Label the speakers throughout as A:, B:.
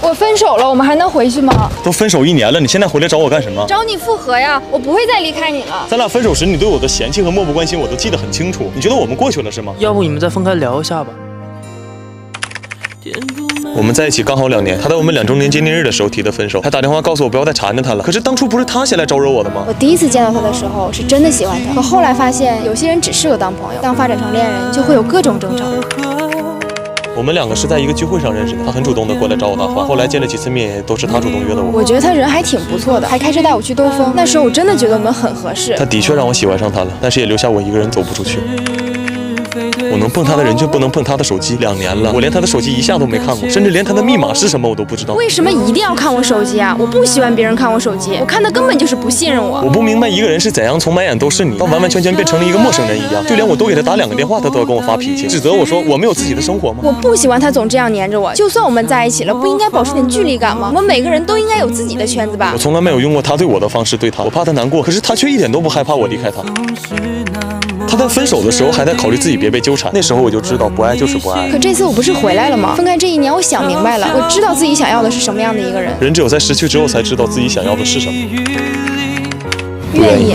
A: 我分手了，我们还能回去吗？
B: 都分手一年了，你现在回来找我干什么？
A: 找你复合呀！我不会再离开你了。
B: 咱俩分手时你对我的嫌弃和漠不关心，我都记得很清楚。你觉得我们过去了是吗？
C: 要不你们再分开聊一下吧。
B: 我们在一起刚好两年，他在我们两周年纪念日的时候提的分手，还打电话告诉我不要再缠着他了。可是当初不是他先来招惹我的吗？
A: 我第一次见到他的时候是真的喜欢他，可后来发现有些人只适合当朋友，当发展成恋人就会有各种争吵。
B: 我们两个是在一个聚会上认识的，他很主动的过来找我搭话，后来见了几次面都是他主动约的我。
A: 我觉得他人还挺不错的，还开车带我去兜风。那时候我真的觉得我们很合适。
B: 他的确让我喜欢上他了，但是也留下我一个人走不出去。碰他的人，却不能碰他的手机。两年了，我连他的手机一下都没看过，甚至连他的密码是什么我都不知道。
A: 为什么一定要看我手机啊？我不喜欢别人看我手机，我看他根本就是不信任我。
B: 我不明白一个人是怎样从满眼都是你，到完完全全变成了一个陌生人一样。就连我都给他打两个电话，他都要跟我发脾气，指责我说我没有自己的生活吗？
A: 我不喜欢他总这样黏着我。就算我们在一起了，不应该保持点距离感吗？我们每个人都应该有自己的圈子吧。
B: 我从来没有用过他对我的方式对他，我怕他难过，可是他却一点都不害怕我离开他。他在分手的时候还在考虑自己别被纠缠，那时候我就知道不爱就是不爱。
A: 可这次我不是回来了吗？分开这一年，我想明白了，我知道自己想要的是什么样的一个人。
B: 人只有在失去之后才知道自己想要的是什么。
A: 愿意。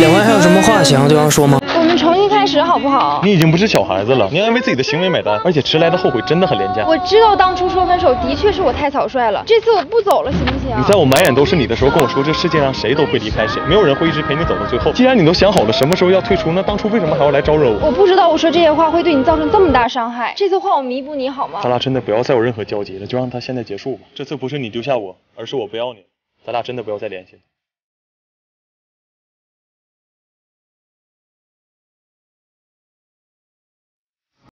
C: 两位还有什么话想要对方说吗？
A: 我们重新开始好不好？
B: 你已经不是小孩子了，你要为自己的行为买单，而且迟来的后悔真的很廉价。
A: 我知道当初说分手的确是我太草率了，这次我不走了，行不行？
B: 你在我满眼都是你的时候跟我说，这世界上谁都会离开谁，没有人会一直陪你走到最后。既然你都想好了什么时候要退出，那当初为什么还要来招惹我？
A: 我不知道我说这些话会对你造成这么大伤害，这次换我弥补你好吗？
B: 咱俩真的不要再有任何交集了，就让它现在结束吧。这次不是你丢下我，而是我不要你，咱俩真的不要再联系了。